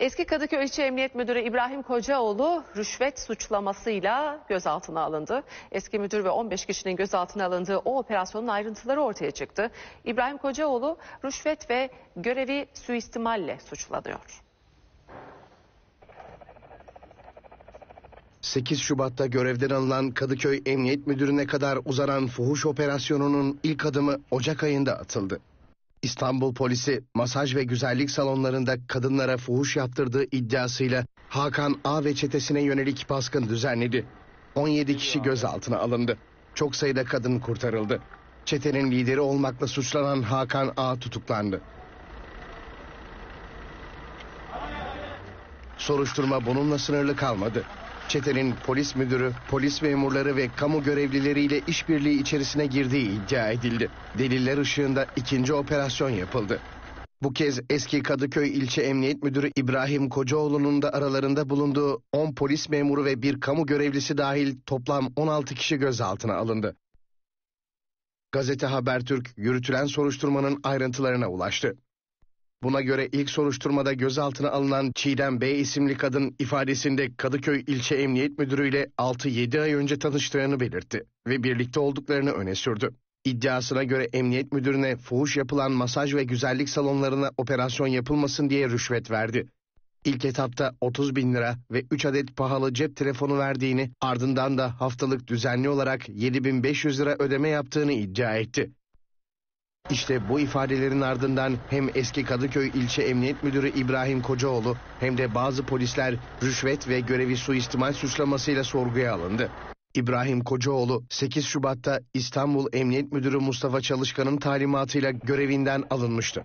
Eski Kadıköy İlçe Emniyet Müdürü İbrahim Kocaoğlu rüşvet suçlamasıyla gözaltına alındı. Eski müdür ve 15 kişinin gözaltına alındığı o operasyonun ayrıntıları ortaya çıktı. İbrahim Kocaoğlu rüşvet ve görevi suistimalle suçlanıyor. 8 Şubat'ta görevden alınan Kadıköy Emniyet Müdürü'ne kadar uzanan fuhuş operasyonunun ilk adımı Ocak ayında atıldı. İstanbul polisi masaj ve güzellik salonlarında kadınlara fuhuş yaptırdığı iddiasıyla Hakan A ve çetesine yönelik baskın düzenledi. 17 kişi gözaltına alındı. Çok sayıda kadın kurtarıldı. Çetenin lideri olmakla suçlanan Hakan A tutuklandı. Soruşturma bununla sınırlı kalmadı. Çetenin polis müdürü, polis memurları ve kamu görevlileriyle işbirliği içerisine girdiği iddia edildi. Deliller ışığında ikinci operasyon yapıldı. Bu kez eski Kadıköy İlçe Emniyet Müdürü İbrahim Kocaoğlu'nun da aralarında bulunduğu 10 polis memuru ve bir kamu görevlisi dahil toplam 16 kişi gözaltına alındı. Gazete Habertürk yürütülen soruşturmanın ayrıntılarına ulaştı. Buna göre ilk soruşturmada gözaltına alınan Çiğdem B isimli kadın ifadesinde Kadıköy İlçe Emniyet Müdürü ile 6-7 ay önce tanıştığını belirtti ve birlikte olduklarını öne sürdü. İddiasına göre emniyet müdürüne fuhuş yapılan masaj ve güzellik salonlarına operasyon yapılmasın diye rüşvet verdi. İlk etapta 30 bin lira ve 3 adet pahalı cep telefonu verdiğini ardından da haftalık düzenli olarak 7500 lira ödeme yaptığını iddia etti. İşte bu ifadelerin ardından hem eski Kadıköy İlçe Emniyet Müdürü İbrahim Kocaoğlu hem de bazı polisler rüşvet ve görevi suistimal suçlamasıyla sorguya alındı. İbrahim Kocaoğlu 8 Şubat'ta İstanbul Emniyet Müdürü Mustafa Çalışkan'ın talimatıyla görevinden alınmıştı.